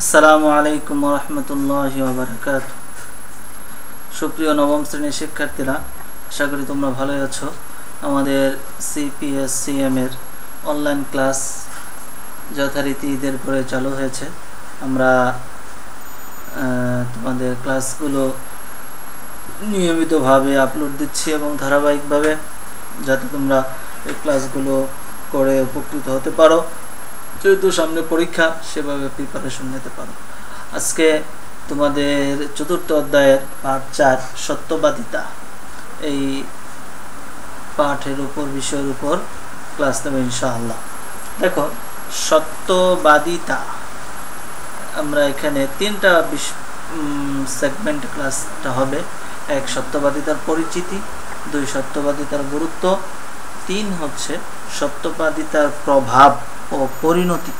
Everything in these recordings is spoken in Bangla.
আসসালামু আলাইকুম রহমতুল্লাহ বারকাত সুপ্রিয় নবম শ্রেণির শিক্ষার্থীরা, আশা করি তোমরা ভালোই আছো। আমাদের সিপিএস সিএম এর অনলাইন ক্লাস যথারীতি ঈদের পরে চালু হয়েছে। আমরা তোমাদের ক্লাসগুলো নিয়মিতভাবে আপলোড দিচ্ছি এবং ধারাবাহিকভাবে, যাতে তোমরা এই ক্লাসগুলো করে উপকৃত হতে পারো। যেহেতু সামনে পরীক্ষা, সেভাবে প্রিপারেশন নিতে পারো। আজকে তোমাদের চতুর্থ অধ্যায়ের পাঠ চার, সত্যবাদিতা। এই পাঠের উপর, বিষয়ের উপর ক্লাস নেবে ইনশাআল্লাহ। দেখো, সত্যবাদিতা। আমরা এখানে তিনটা সেগমেন্ট ক্লাসটা হবে। এক, সত্যবাদিতার পরিচিতি। দুই, সত্যবাদিতার গুরুত্ব। তিন হচ্ছে সত্যবাদিতার প্রভাব। ও পরিণতি?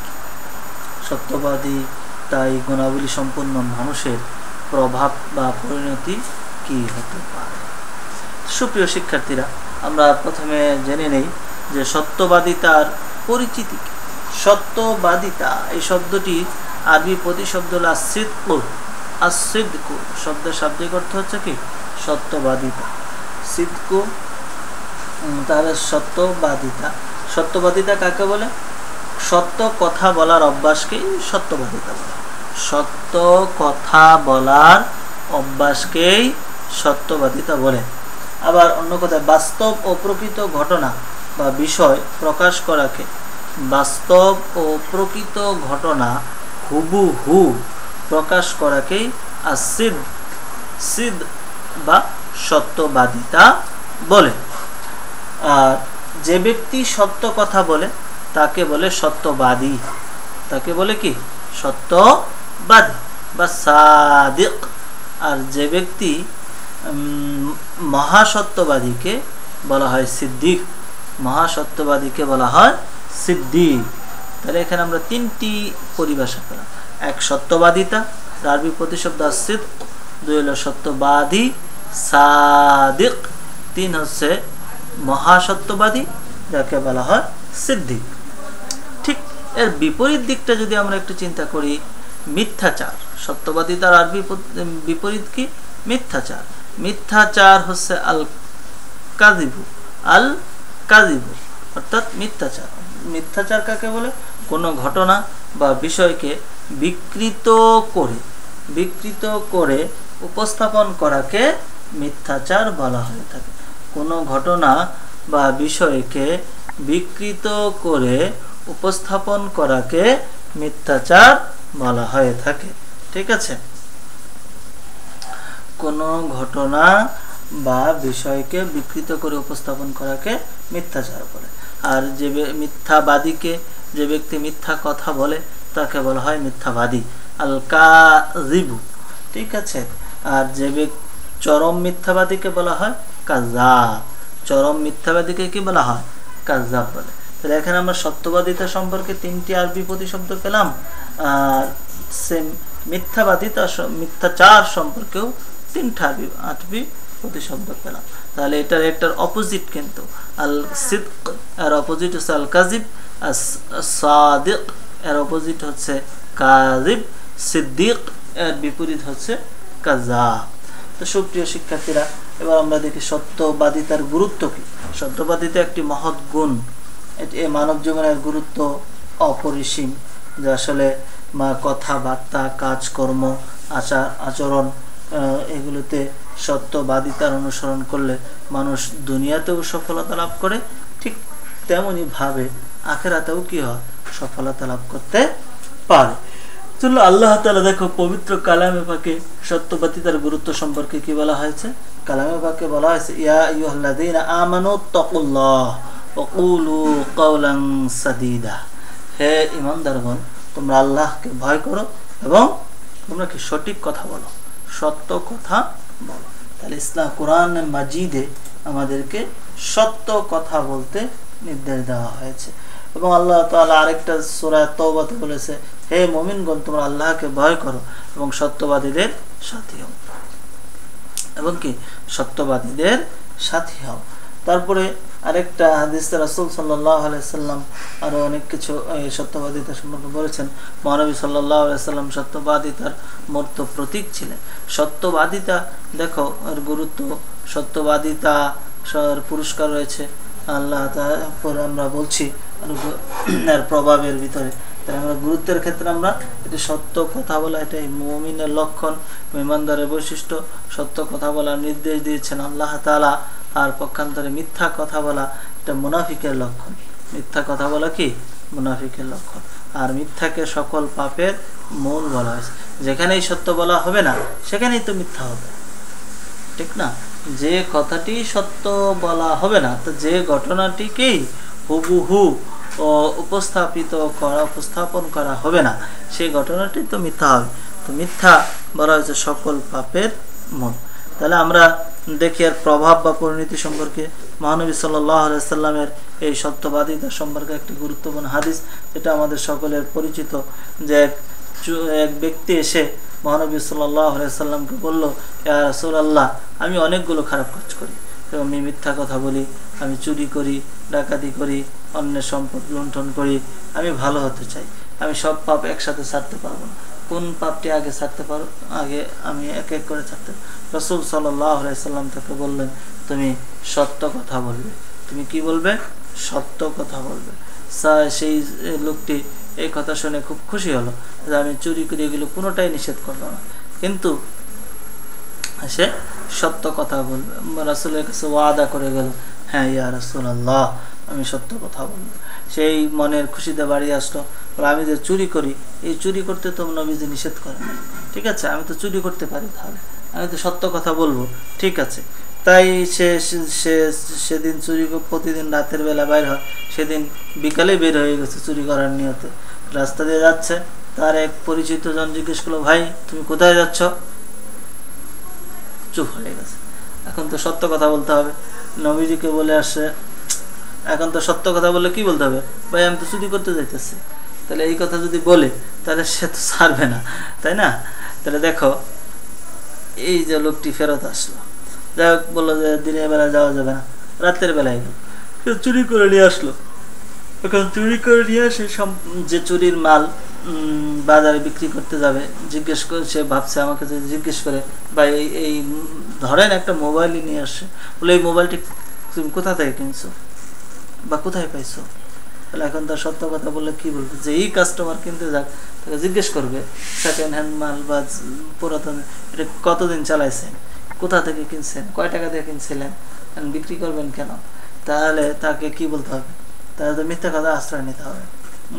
সত্যবাদী তাই গুণাবলী সম্পন্ন মানুষের প্রভাব বা পরিণতি কি হতে পারে? সুপ্রিয় শিক্ষার্থীরা, আমরা প্রথমে জেনে নেই যে সত্যবাদিতার পরিচিতি? সত্যবাদিতা, এই শব্দটি আরবি প্রতিশব্দ হল আসিদকুর আসিদকু শব্দের শাব্দিক অর্থ হচ্ছে কি? সত্যবাদিতা। সিদকু তাহলে সত্যবাদিতা। সত্যবাদিতা কাকে বলে? সত্য কথা বলার অভ্যাসকেই সত্যবাদিতা বলে। সত্য কথা বলার অভ্যাসকেই সত্যবাদিতা বলে। আবার অন্য কথায়, বাস্তব ও প্রকৃত ঘটনা বা বিষয় প্রকাশ করাকে বাস্তব ও প্রকৃত ঘটনা হুবহু প্রকাশ করাকেই আসিদ সিদ বা সত্যবাদিতা বলে। আর যে ব্যক্তি সত্য কথা বলে তাকে বলে সত্যবাদী। তাকে বলে কি? সত্যবাদী। বা সাদিক। আর যে ব্যক্তি মহাসত্যবাদীকে বলা হয় সিদ্দিক। মহাসত্যবাদীকে বলা হয় সিদ্দিক। তাহলে এখানে আমরা তিনটি পরিভাষা পেলাম। এক সত্যবাদিতা আরবি প্রতিশব্দ আসিদ দুই হলো সত্যবাদী, সাদিক। তিন হচ্ছে মহাসত্যবাদী, যাকে বলা হয় সিদ্দিক। এর বিপরীত দিকটা যদি আমরা একটু চিন্তা করি, মিথ্যাচার। সত্যবাদিতার আরবি পদ- বিপরীত কি? মিথ্যাচার। মিথ্যাচার হচ্ছে আল কাজিবু আল কাজিবু অর্থাৎ মিথ্যাচার। মিথ্যাচার কাকে বলে? কোনো ঘটনা বা বিষয়কে বিকৃত করে বিকৃত করে উপস্থাপন করাকে মিথ্যাচার বলা হয়ে থাকে। কোনো ঘটনা বা বিষয়কে বিকৃত করে উপস্থাপন করাকে মিথ্যাচার বলা হয়ে থাকে। ঠিক আছে? কোনো ঘটনা বা বিষয়কে বিকৃত করে উপস্থাপন করাকে মিথ্যাচার বলে। আর যে মিথ্যাবাদীকে যে ব্যক্তি মিথ্যা কথা বলে, তাকে বলা হয় মিথ্যাবাদী। আল কাজিবু ঠিক আছে? আর যে চরম মিথ্যাবাদীকে বলা হয় কাজাব চরম মিথ্যাবাদীকে কি বলা হয়? কাজাব বলে। তাহলে এখানে আমরা সত্যবাদিতা সম্পর্কে তিনটি আরবি প্রতিশব্দ পেলাম, আর সেম মিথ্যাবাদিতা মিথ্যাচার সম্পর্কেও তিনটা আরবি আরবি প্রতিশব্দ পেলাম। তাহলে এটার একটার অপোজিট কিন্তু আল সিদ্ক এর অপোজিট হচ্ছে আল কাজিব আর সাদিক এর অপোজিট হচ্ছে কাজিব সিদ্দিক, এর বিপরীত হচ্ছে কাজা তো সুপ্রিয় শিক্ষার্থীরা, এবার আমরা দেখি সত্যবাদিতার গুরুত্ব কি। সত্যবাদিতা একটি মহৎ গুণ। এটি মানব জীবনের গুরুত্ব অপরিসীম। যে আসলে কথাবার্তা কাজকর্ম আচার, আচরণ এগুলোতে সত্যবাদিতার অনুসরণ করলে মানুষ দুনিয়াতেও সফলতা লাভ করে, ঠিক তেমনই ভাবে আখেরাতেও কি হয়? সফলতা লাভ করতে পারে। চলো আল্লাহ তালা দেখো, পবিত্র কালামে পাকে সত্যবাদিতার গুরুত্ব সম্পর্কে কি বলা হয়েছে? কালামে পাকে বলা হয়েছে, ইয়া আইয়ুহাল্লাযীনা আমানু তাকুল্লাহ ওয়া কুলু সাদীদা হে ঈমানদারগণ তোমরা আল্লাহকে ভয় করো এবং তোমরা কি সঠিক কথা বলো, সত্য কথা বলো। তাহলে ইসলাম কোরআন মাজিদে আমাদেরকে সত্য কথা বলতে নির্দেশ দেওয়া হয়েছে। এবং আল্লাহ তাআলা আরেকটা সূরা তওবাতে বলেছে, হে মমিনগণ, তোমরা আল্লাহকে ভয় করো এবং সত্যবাদীদের সাথী হও। এবং কি? সত্যবাদীদের সাথী হও। তারপরে আরেকটা হাদিস রাসুল সাল্লাহ আলাইসাল্লাম আরও অনেক কিছু সত্যবাদিতা সম্পর্কে বলেছেন। মহানবী সাল্লাহ আলাইসাল্লাম সত্যবাদিতার মূর্ত প্রতীক ছিলেন। সত্যবাদিতা, দেখো, এর গুরুত্ব, সত্যবাদিতা পুরস্কার রয়েছে। আল্লাহ তারপর আমরা বলছি এর প্রভাবের ভিতরে। তাই আমরা গুরুত্বের ক্ষেত্রে আমরা এটি সত্য কথা বলা এটাই মমিনের লক্ষণ মেমানদারের বৈশিষ্ট্য, সত্য কথা বলার নির্দেশ দিয়েছেন আল্লাহ তালা আর পক্ষান্তরে মিথ্যা কথা বলা এটা মুনাফিকের লক্ষণ। মিথ্যা কথা বলা কি? মুনাফিকের লক্ষণ। আর মিথ্যাকে সকল পাপের মূল বলা হয়েছে। যেখানেই সত্য বলা হবে না, সেখানেই তো মিথ্যা হবে। ঠিক না? যে কথাটি সত্য বলা হবে না, তো যে ঘটনাটিকেই হুবহু উপস্থাপিত করা, উপস্থাপন করা হবে না, সেই ঘটনাটি তো মিথ্যা হবে। তো মিথ্যা বলা হয়েছে সকল পাপের মন তাহলে আমরা দেখি এর প্রভাব বা পরিণতি সম্পর্কে মহানবী সাল্লামের এই সত্যবাদিতা সম্পর্কে একটি গুরুত্বপূর্ণ হাদিস এটা আমাদের সকলের পরিচিত যে এক ব্যক্তি এসে মহানবী সাল্লামকে বলল আল্লাহ আমি অনেকগুলো খারাপ কাজ করি। এবং আমি মিথ্যা কথা বলি, আমি চুরি করি, ডাকাতি করি, অন্যের সম্পদ লুণ্ঠন করি, আমি ভালো হতে চাই। আমি সব পাপ একসাথে ছাড়তে পারব না। কোন পাপটি আগে ছাড়তে পারো? আগে আমি এক এক করে ছাড়তে। রসুল সাল্লাম তাকে বললেন, তুমি সত্য কথা বলবে। তুমি কি বলবে? সত্য কথা বলবে। সেই লোকটি এই কথা শুনে খুব খুশি হলো যে আমি চুরি করি এগুলো কোনোটাই নিষেধ করল না। কিন্তু সে সত্য কথা বলবে। রাসুলের কাছে ওয়াদা করে গেল হ্যাঁ ইয়া রাসুল আল্লাহ আমি সত্য কথা বলব। সেই মনের খুশিতে বাড়ি আসলো। আমি যে চুরি করি, এই চুরি করতে তো নবীজি নিষেধ করে ঠিক আছে, আমি তো চুরি করতে পারি তাহলে। আমি তো সত্য কথা বলব। ঠিক আছে। তাই সে সে সেদিন চুরি প্রতিদিন রাতের বেলা বাইর হয়। সেদিন বিকালে বের হয়ে গেছে চুরি করার নিয়তে। রাস্তা দিয়ে যাচ্ছে। তার এক পরিচিত জন জিজ্ঞেস করল, ভাই, তুমি কোথায় যাচ্ছ? চুপ হয়ে গেছে। এখন তো সত্য কথা বলতে হবে। নবীজিকে বলে আসছে, এখন তো সত্য কথা বললে কি বলতে হবে? ভাই, আমি তো চুরি করতে যাইতেছি। তাহলে এই কথা যদি বলে, তাহলে সে তো ছাড়বে না, তাই না? তাহলে দেখো, এই যে লোকটি ফেরত আসলো। যাই হোক, বলল যে দিনের বেলা যাওয়া যাবে না, রাতের বেলায় গেল। চুরি করে নিয়ে আসলো। এখন চুরি করে নিয়ে আসে যে চুরির মাল বাজারে বিক্রি করতে যাবে, জিজ্ঞেস করে, সে ভাবছে আমাকে যদি জিজ্ঞেস করে বা এই এই, ধরেন একটা মোবাইলই নিয়ে আসছে। বলে, এই মোবাইলটি তুমি কোথা থেকে কিনছো বা কোথায় পাইছো? তাহলে এখন তার সত্য কথা বললে কি বলবে? যে এই কাস্টমার কিনতে যাক, তাকে জিজ্ঞেস করবে সেকেন্ড হ্যান্ড মাল বা পুরাতন, এটা কতদিন চালাইছেন? কোথা থেকে কিনছেন? কয় টাকা দিয়ে কিনছিলেন? বিক্রি করবেন কেন? তাহলে তাকে কি বলতে হবে? তাহলে তো মিথ্যা কথা আশ্রয় নিতে হবে।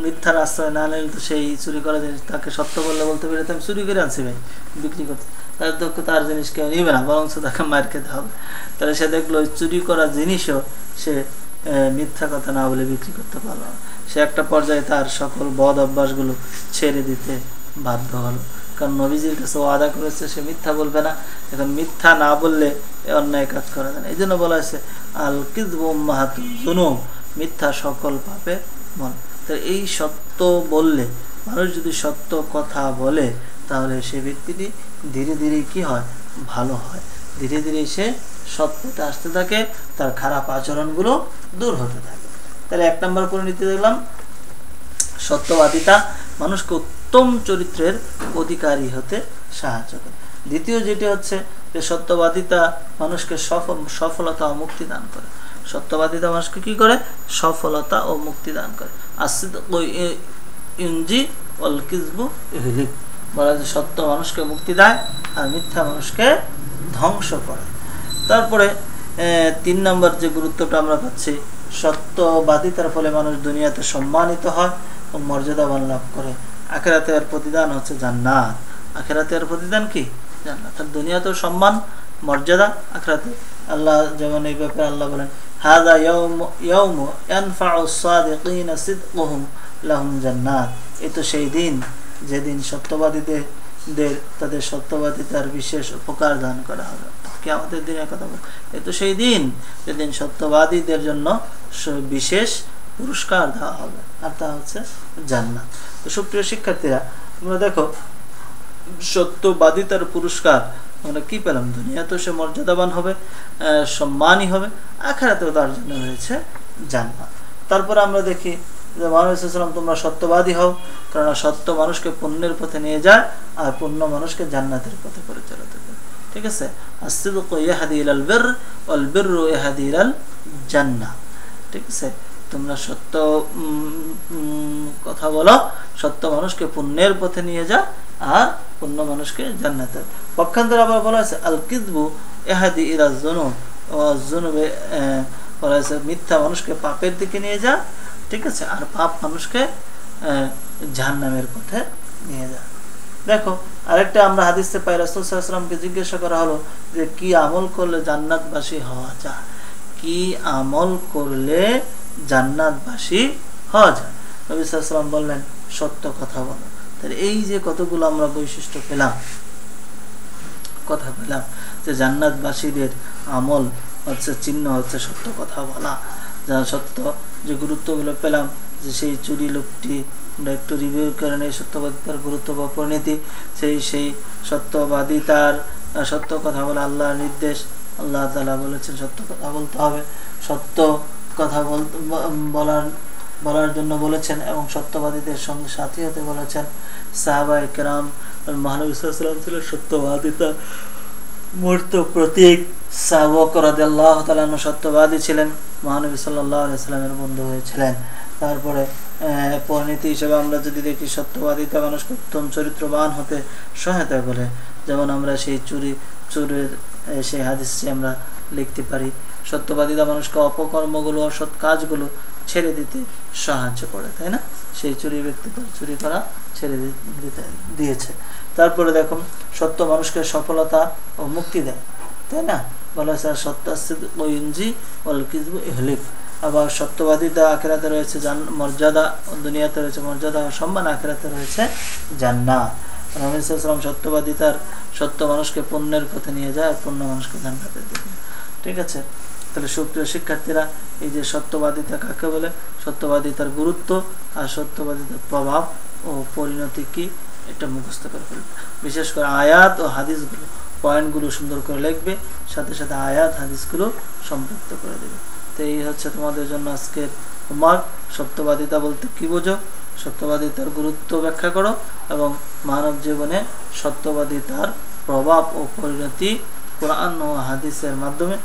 মিথ্যার আশ্রয় না নিলে তো সেই চুরি করা জিনিস, তাকে সত্য বললে বলতে পেরে আমি চুরি করে আনছি ভাই, বিক্রি করতে। তার দক্ষ তার জিনিস কেউ নিবে না বরং তাকে মার খেতে হবে। তাহলে সে দেখল, চুরি করা জিনিসও সে মিথ্যা কথা না বলে বিক্রি করতে পারল সে একটা পর্যায়ে তার সকল বদ অভ্যাসগুলো ছেড়ে দিতে বাধ্য হলো। কারণ নবীজির কাছে ওয়াদা করেছে, সে মিথ্যা বলবে না। এখন মিথ্যা না বললে অন্যায় কাজ করা যায় না। এই জন্য বলা হয়েছে আল কিদবু মিথ্যা সকল পাপে মন। তো এই সত্য বললে, মানুষ যদি সত্য কথা বলে, তাহলে সে ব্যক্তিটি ধীরে ধীরে কি হয়? ভালো হয়। ধীরে ধীরে সে সত্যতে আসতে থাকে, তার খারাপ আচরণগুলো দূর হতে থাকে। তাহলে এক নম্বর করে নিতে দেখলাম, সত্যবাদিতা মানুষকে উত্তম চরিত্রের অধিকারী হতে সাহায্য করে। দ্বিতীয় যেটি হচ্ছে যে সত্যবাদিতা মানুষকে সফল, সফলতা ও মুক্তি দান করে। সত্যবাদিতা মানুষকে কি করে? সফলতা ও মুক্তি দান করে। আসিদ ইঞ্জি অল ইহলিক। বলা যে সত্য মানুষকে মুক্তি দেয় আর মিথ্যা মানুষকে ধ্বংস করে। তারপরে তিন নম্বর যে গুরুত্বটা আমরা পাচ্ছি সত্যবাদিতার ফলে মানুষ দুনিয়াতে সম্মানিত হয় ও মর্যাদাবান লাভ করে। আখেরাতে আর প্রতিদান হচ্ছে জান্নাত। আখেরাতে আর প্রতিদান কি? জান্নাত। আর দুনিয়াতেও সম্মান, মর্যাদা, আখেরাতে আল্লাহ যেমন এই ব্যাপারে আল্লাহ বলেন লাহুম জান্নাত। এ তো সেই দিন, যেদিন সত্যবাদীদের, তাদের সত্যবাদিতার বিশেষ উপকার দান করা হবে। কে আমাদের দিনের কথা বল এ তো সেই দিন যেদিন সত্যবাদীদের জন্য বিশেষ পুরস্কার দেওয়া হবে, আর তা হচ্ছে জান্নাত। তো সুপ্রিয় শিক্ষার্থীরা, তোমরা দেখো, সত্যবাদিতার পুরস্কার আমরা কি পেলাম? দুনিয়াতেও সে মর্যাদাবান হবে সম্মানই হবে, আখারাতেও তার জন্য রয়েছে জান্নাত। তারপরে আমরা দেখি যে মানুষের তোমরা সত্যবাদী হও কারণ সত্য মানুষকে পুণ্যের পথে নিয়ে যায়, আর পুণ্য মানুষকে জান্নাতের পথে পরিচালিত ঠিক আছে? জান্না ঠিক আছে? তোমরা সত্য কথা বলো, সত্য মানুষকে পুণ্যের পথে নিয়ে যা আর পুণ্য মানুষকে জান্নাতে। পক্ষান্তর আবার বলা হয়েছে আল কিদবু এহাদি ইরা জনু জনুবে বলা হয়েছে মিথ্যা মানুষকে পাপের দিকে নিয়ে যা, ঠিক আছে? আর পাপ মানুষকে জাহান্নামের পথে নিয়ে যা। দেখো, আরেকটা আমরা হাদিসে পাই রাসুলসাল্লামকে জিজ্ঞাসা করা হলো যে, কি আমল করলে জান্নাতবাসী হওয়া যায়? কি আমল করলে জান্নাতবাসী হওয়া যায়? নবী বললেন, সত্য কথা বলো। তাহলে এই যে কতগুলো আমরা বৈশিষ্ট্য পেলাম, কথা পেলাম, যে জান্নাতবাসীদের আমল হচ্ছে চিহ্ন, হচ্ছে সত্য কথা বলা। যা সত্য যে গুরুত্বগুলো পেলাম, যে সেই চুরি লোকটি একটু রিভিউ করে নেই সত্যবাদিতার গুরুত্ব বা পরিণতি, সেই সেই সত্যবাদী তার সত্য কথা বলে আল্লাহর নির্দেশ। আল্লাহ তালা বলেছেন, সত্য কথা বলতে হবে। সত্য কথা বল বলার বলার জন্য বলেছেন এবং সত্যবাদীদের সঙ্গে সাথী হতে বলেছেন সাহাবা একরাম মহানবী ছিল সত্যবাদিতা মূর্ত প্রতীক। সাহবকরাদাল্লাহ তালানো সত্যবাদী ছিলেন। মহানবী সাল্লাহ সাল্লামের বন্ধু হয়েছিলেন। তারপরে পরিণতি হিসেবে আমরা যদি দেখি সত্যবাদিতা মানুষকে উত্তম চরিত্রবান হতে সহায়তা করে। যেমন আমরা সেই চুরি, চুরের সেই হাদিসটি আমরা লিখতে পারি সত্যবাদিতা মানুষকে অপকর্মগুলো, অসৎ কাজগুলো ছেড়ে দিতে সাহায্য করে, তাই না? সেই চুরি ব্যক্তি চুরি করা ছেড়ে দিতে, দিয়েছে। তারপরে দেখুন, সত্য মানুষকে সফলতা ও মুক্তি দেয়, তাই না? বলা হয়েছে সত্যাস্তি ইহলিক আবার সত্যবাদিতা আখেরাতে রয়েছে মর্যাদা, দুনিয়াতে রয়েছে মর্যাদা ও সম্মান আখেরাতে রয়েছে জান্নাত। রমেশাম সত্যবাদিতার সত্য মানুষকে পুণ্যের পথে নিয়ে যায় আর পুণ্য মানুষকে জান্নাতের দিকে ঠিক আছে? তাহলে সুপ্রিয় শিক্ষার্থীরা, এই যে সত্যবাদিতা কাকে বলে? সত্যবাদিতার গুরুত্ব আর সত্যবাদিতার প্রভাব ও পরিণতি কি? এটা মুখস্থ করে ফেলবে। বিশেষ করে আয়াত ও হাদিসগুলো, পয়েন্টগুলো সুন্দর করে লিখবে, সাথে সাথে আয়াত, হাদিসগুলো সম্পৃক্ত করে দেবে। তো এই হচ্ছে তোমাদের জন্য আজকের হোমওয়ার্ক সত্যবাদিতা বলতে কি বোঝো? সত্যবাদিতার গুরুত্ব ব্যাখ্যা করো এবং মানব জীবনে সত্যবাদিতার প্রভাব ও পরিণতি কোরআন ও হাদিসের মাধ্যমে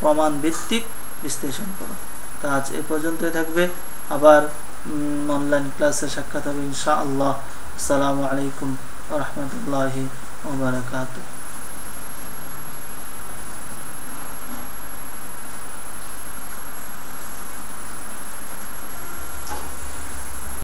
প্রমাণ ভিত্তিক বিশ্লেষণ করো। তা আজ এ পর্যন্তই থাকবে। আবার অনলাইন ক্লাসে সাক্ষাৎ হবে ইনশা আল্লাহ আসসালামু আলাইকুম রহমতুল্লাহি ওবরাকাতুহ